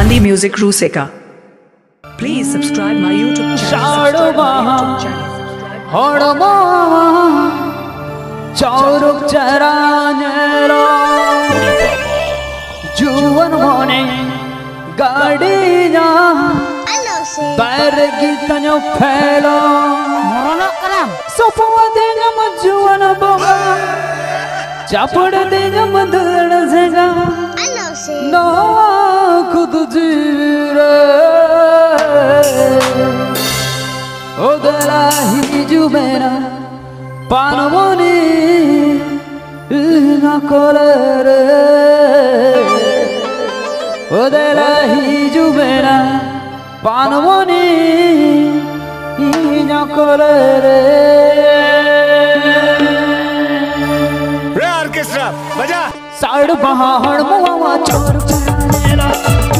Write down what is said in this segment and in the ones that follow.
Gandhi Music Ruseka. Please subscribe my YouTube channel. जुवन मोने गाड़िया पैर की तनो फैलो मोरनो कलम सुपुवा देगा मजुवन बोगा चापड़ देगा मधुर सेगा नो 주로 오더라 희주메나 바노모니 은하코레레 오더라 희주메나 바노모니 रे ऑर्केस्ट्रा बजा साइड बहाड़ मुआ चोर चोर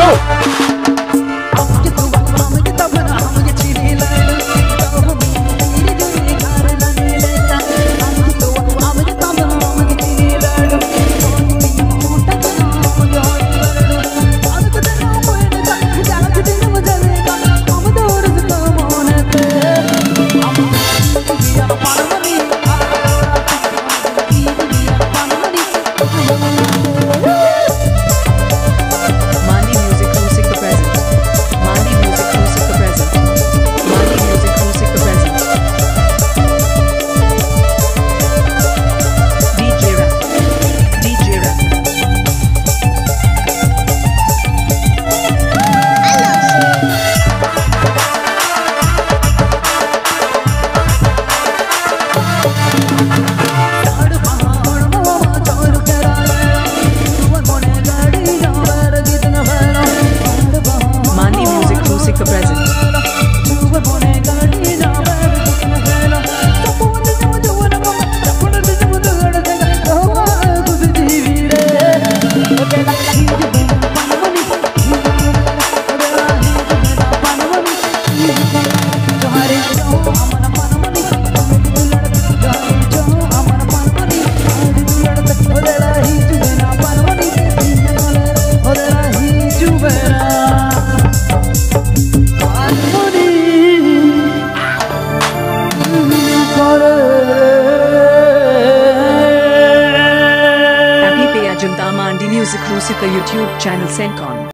go! is exclusive YouTube channel Sencon.